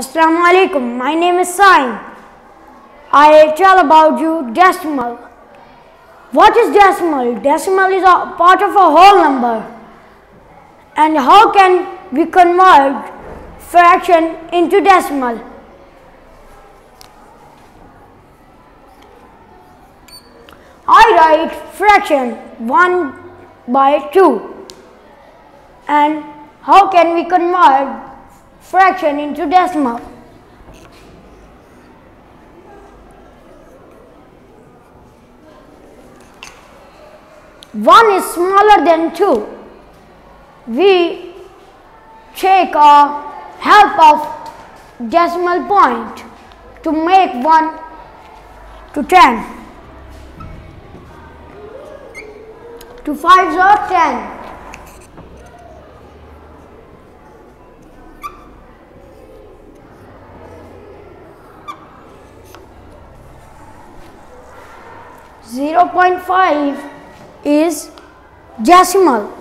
Assalamu alaikum. My name is Sain. I tell about you decimal. What is decimal? Decimal is a part of a whole number. And how can we convert fraction into decimal? I write fraction 1 by 2. And how can we convert fraction into decimal. One is smaller than two. We take a help of decimal point to make one to ten. To fives or ten. 0 0.5 is decimal.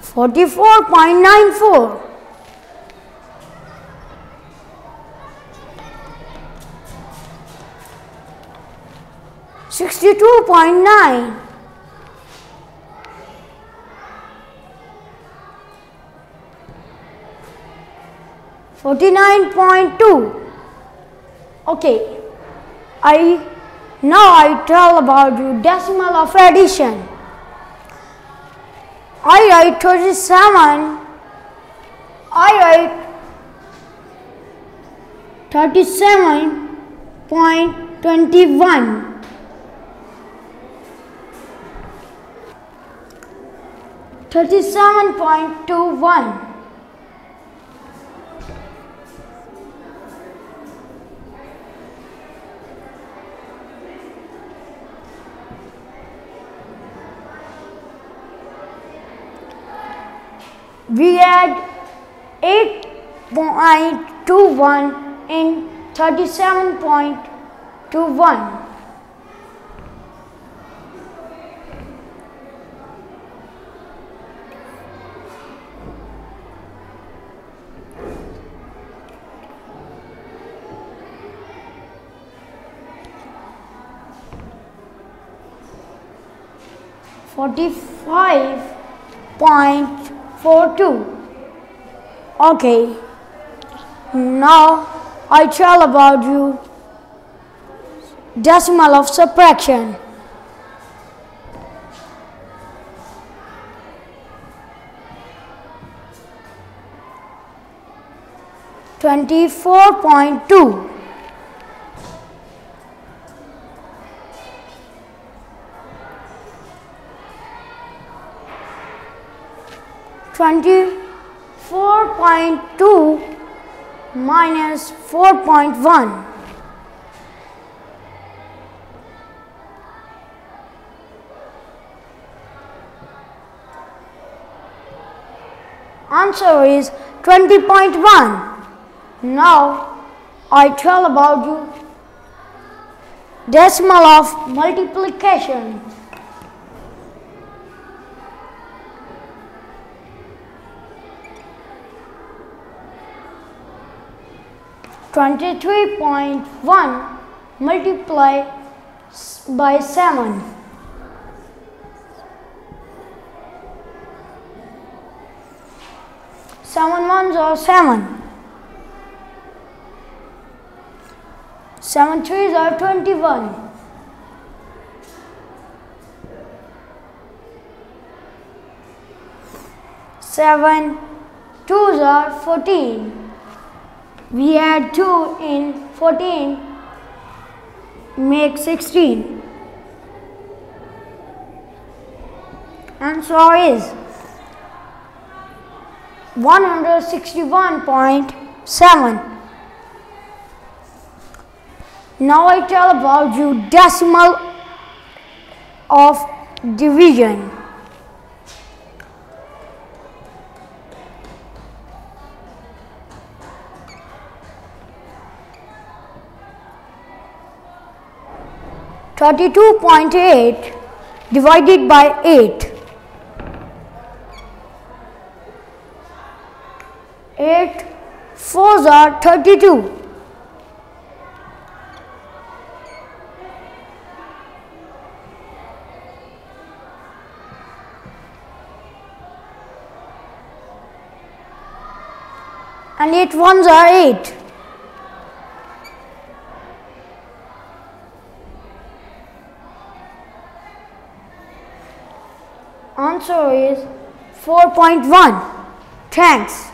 Forty-four point nine four. Sixty-two point nine. 49.2 okay. I now I tell about you decimal of addition. I write 37 I write 37.21 37.21 We add eight point two one in thirty-seven point two one. Forty-five point four two. Okay. Now I tell about you decimal of subtraction. Twenty-four point two. Twenty-four point two minus four point one. Answer is twenty point one. Now I tell about you decimal of multiplication. Twenty-three point one multiply by seven. Seven ones are seven. Seven threes are twenty-one. Seven twos are fourteen. We add 2 in 14 make 16. Answer is 161.7. Now I tell about you decimal of division. 32.8 divided by 8. 8 fours are 32. And 8 ones are 8. Answer is 4.1. Thanks.